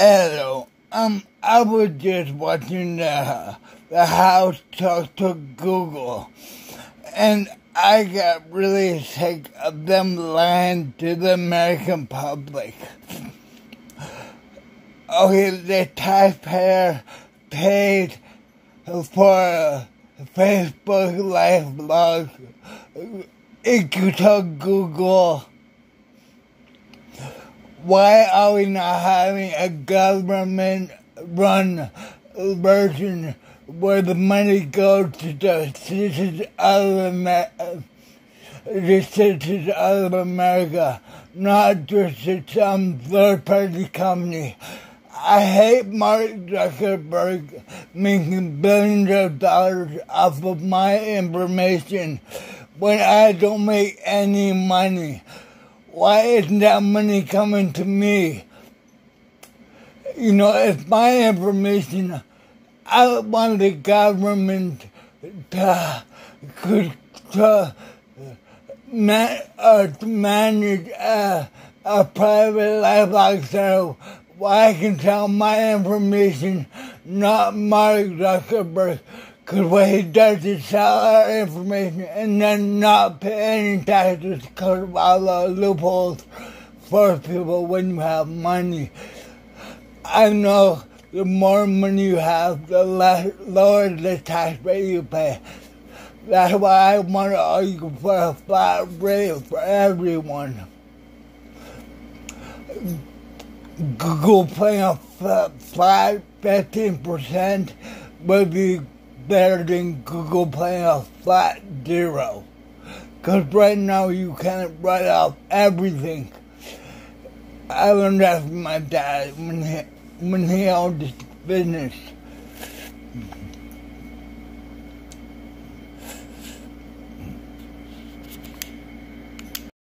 Hello. Um, I was just watching the, the House talk to Google, and I got really sick of them lying to the American public. Okay, the taxpayer paid for Facebook live blog. It could Google why are we not having a government run version where the money goes to the citizens of America, the citizens of America, not just to some third party company? I hate Mark Zuckerberg making billions of dollars off of my information when I don't make any money. Why isn't that money coming to me? You know, if my information, I want the government to, could, to, man, uh, to manage a, a private lifelike center why I can tell my information, not Mark Zuckerberg. Because what he does is sell our information and then not pay any taxes because of all the loopholes for people when you have money. I know the more money you have, the less, lower the tax rate you pay. That's why I want to argue for a flat rate for everyone. Google paying a flat 15% would be better than Google paying a flat zero. Because right now you can't write off everything. I learned that from my dad when he, when he owned this business.